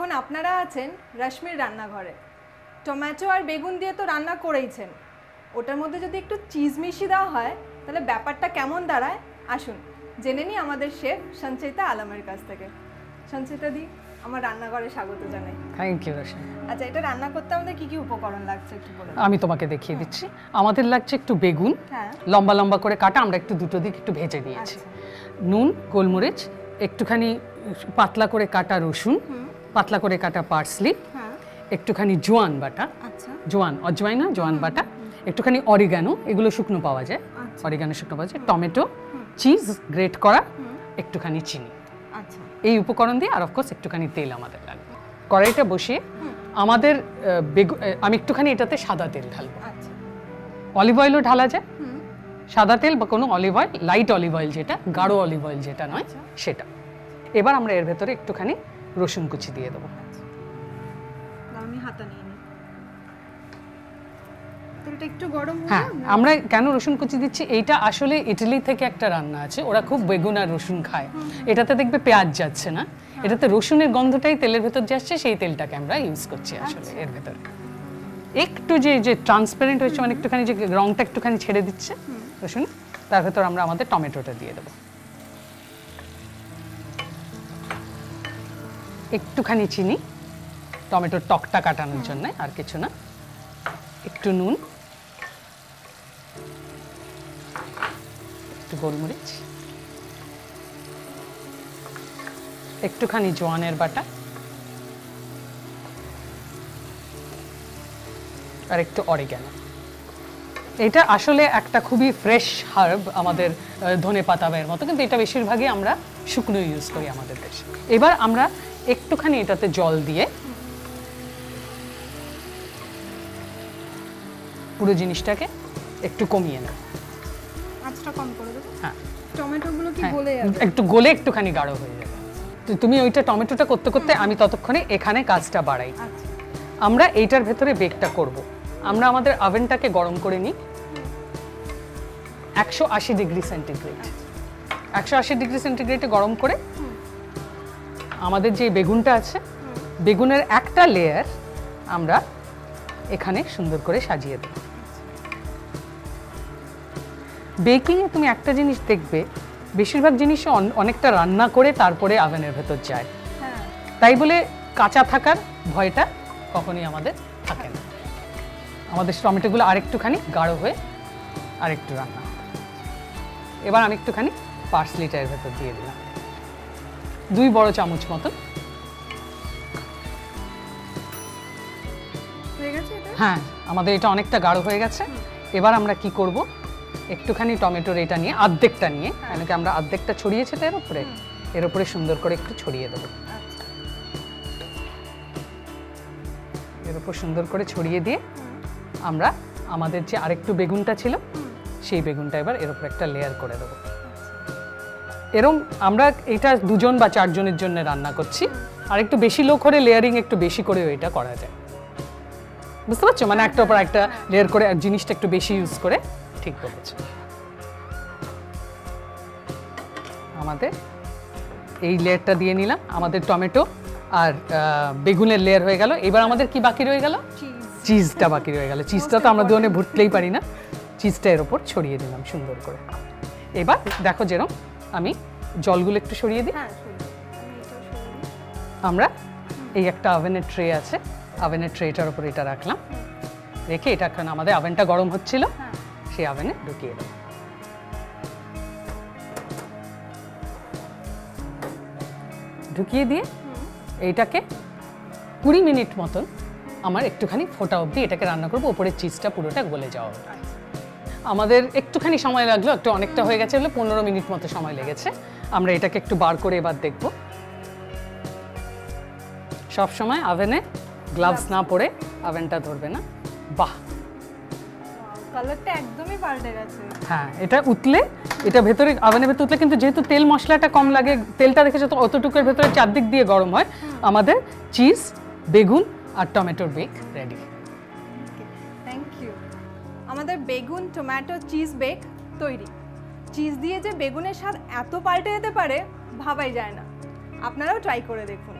আপনারা আছেন রশ্মির রান্নাঘরে। টমেটো আর বেগুন দিয়ে তো রান্না করেইছেন। ওটার মধ্যে যদি একটু চিজ মিশিয়ে দেওয়া হয় তাহলে ব্যাপারটা কেমন দাঁড়ায়? আসুন জেনে নিই আমাদের শেফ সঞ্চিতা আলমের কাছ থেকে। সঞ্চিতা দি আমার রান্নাঘরে স্বাগত জানাই। থ্যাংক ইউ রোশন আচ্ছা এটা রান্না করতে আমাদের কি কি উপকরণ লাগছে একটু বলে দাও। আমি তোমাকে দেখিয়ে দিচ্ছি। আমাদের লাগছে একটু বেগুন। হ্যাঁ। লম্বা লম্বা করে কাটা আমরা একটু দুটো দিক একটু ভেজে নিয়েছি। আচ্ছা। নুন গোলমরিচ একটুখানি পাতলা করে কাটা রসুন। পাতলা করে কাটা পার্সলি হ্যাঁ। একটুখানি জোয়ান বাটা। আচ্ছা। জোয়ান অজওয়াইন না জোয়ান বাটা। একটুখানি অরিগানো এগুলো শুকনো পাওয়া যায়। আচ্ছা। অরিগানো শুকনো পাওয়া যায়। টমেটো চিজ গ্রেট করা একটুখানি চিনি। আচ্ছা। এই উপকরণ দিয়ে আর অফকোর্স একটুখানি তেল আমাদের লাগবে। কড়াইটা বসিয়ে আমাদের আমি একটুখানি এটাতে সাদা তেল ঢালবো। অলিভ অয়েলও ঢালা যায়। সাদা তেল বা কোনো olive oil light olive oil যেটা গাঢ় অলিভ অয়েল যেটা নয়। সেটা। এবার আমরা এর ভেতরে একটুখানি রসুন কুচি দিয়ে দেবো। আমি হাতা নিয়ে হ্যাঁ আমরা- কেন রসুন কুচি দিচ্ছি? এইটা আসলে ইটালি থেকে একটা রান্না আছে ওরা খুব বেগুন আর রসুন খায়। এটাতে দেখবে পেঁয়াজ যাচ্ছে না। হ্যাঁ। এটাতে রসুনের গন্ধটাই তেলের ভেতর যাচ্ছে সেই তেলটাকে আমরা ইউজ করছি আসলে আচ্ছা। এর ভেতরে। একটু যে যে ট্রান্সপারেন্ট হয়েছে মানে একটুখানি যে রংটা একটুখানি ছেড়ে দিচ্ছে রসুন তার ভেতর আমরা আমাদের টমেটোটা দিয়ে দেবো। একটুখানি চিনি টমেটোর টকটা কাটানোর জন্য আর কিছু না। একটু নুন একটু গোলমরিচ একটুখানি জোয়ানের বাটা আর একটু অরিগ্যানো। এটা আসলে একটা খুবই ফ্রেশ হার্ব আমাদের ধনে পাতা মতো কিন্তু এটা বেশিরভাগই আমরা শুকনো ইউজ করি আমাদের দেশে। এবার আমরা একটুখানি এটাতে জল দিয়ে পুরো জিনিসটাকে একটু কমিয়ে নেব আঁচটা কম করে দেবো? হ্যাঁ। টমেটোগুলো কি হ্যাঁ, গলে যাবে? একটু গলে একটুখানি গাঢ় হয়ে যাবে। তো তুমি ওইটা টমেটোটা করতে করতে আমি ততক্ষণে এখানে কাজটা বাড়াই। আচ্ছা। আমরা এইটার ভেতরে বেকটা করব। আমরা আমাদের ওভেনটাকে গরম করে নিই। একশো আশি ডিগ্রি সেন্টিগ্রেড। একশো আশি ডিগ্রি সেন্টিগ্রেডে গরম করে আমাদের যে বেগুনটা আছে বেগুনের একটা লেয়ার আমরা এখানে সুন্দর করে সাজিয়ে দেব। বেকিংয়ে তুমি একটা জিনিস দেখবে বেশিরভাগ জিনিসই অন- অনেকটা রান্না করে তারপরে আভেনের ভেতর যায়। হ্যাঁ। তাই বলে কাঁচা থাকার ভয়টা কখনোই আমাদের থাকে না। আমাদের টমেটোগুলো আরেকটুখানি গাঢ় হয়ে আরেকটু রান্না এবার আমি একটুখানি পার্সলিটা এর ভেতর দিয়ে দিলাম। দুই বড় চামচ মতন। হয়ে আমাদের এটা অনেকটা গাঢ় হয়ে গেছে। এবার আমরা কি করব? একটুখানি টমেটোর এটা নিয়ে অর্ধেকটা নিয়ে কেন কি আমরা অর্ধেকটা ছড়িয়েছি তো এর উপরে? এর উপরে সুন্দর করে একটু ছড়িয়ে দেবো। আচ্ছা। এর উপর সুন্দর করে ছড়িয়ে দিয়ে আমরা আমাদের যে আরেকটু বেগুনটা ছিল সেই বেগুনটা এবার এর উপর একটা লেয়ার করে দেবো। এরম আমরা এটা দুজন বা চারজনের জন্য রান্না করছি। আর একটু বেশি লোক হলে লেয়ারিং একটু বেশি করে এটা করা যায়। বুঝতে পারছ? মানে একটা উপর একটা লেয়ার করে আর জিনিসটা একটু বেশি ইউজ করে ঠিক বলেছে আমাদের এই লেয়ারটা দিয়ে নিলাম আমাদের টমেটো আর বেগুনের লেয়ার হয়ে গেল। এবার আমাদের কি বাকি রয়ে গেল? চিজটা বাকি রয়ে গেল। চিজটা তো আমরা দুজনে ভুটলেই পারি না। চিজটা এর ওপর ছড়িয়ে দিলাম সুন্দর করে। এবার দেখো যেরকম আমি জলগুলো একটু সরিয়ে দিই। হ্যাঁ। আমরা এই একটা আভেনের ট্রে আছে। আভেনের ট্রেটার উপর এটা রাখলাম। রেখে এটা এখন আমাদের ওভেনটা গরম হচ্ছিল। হ্যাঁ। সেই ওভেনে ঢুকিয়ে দেবো। ঢুকিয়ে দিয়ে এইটাকে কুড়ি মিনিট মতন আমার একটুখানি ফোটা অবধি এটাকে রান্না করব। ওপরের চিজটা পুরোটা গলে যাওয়া। আমাদের একটুখানি সময় লাগল একটু অনেকটা হয়ে গেছে বলে পনেরো মিনিট মতো সময় লেগেছে। আমরা এটাকে একটু বার করে এবার দেখব। সব সময় আভেনে গ্লাভস না পরে আভেনটা ধরবে না। বাহ! কালারটা একদমই পাল্টে গেছে। হ্যাঁ এটা উতলে এটা ভেতরে আভেনের ভেতরে উতলে কিন্তু যেহেতু তেল মশলাটা কম লাগে তেলটা দেখেছ তো অতটুকুর ভেতরে চারদিক দিয়ে গরম হয়। আমাদের চিজ বেগুন আর টমেটোর বেক রেডি আমাদের বেগুন টমেটো চিজ বেক তৈরি। চিজ দিয়ে যে বেগুনের স্বাদ এত পাল্টে যেতে পারে, ভাবাই যায় না। আপনারাও ট্রাই করে দেখুন।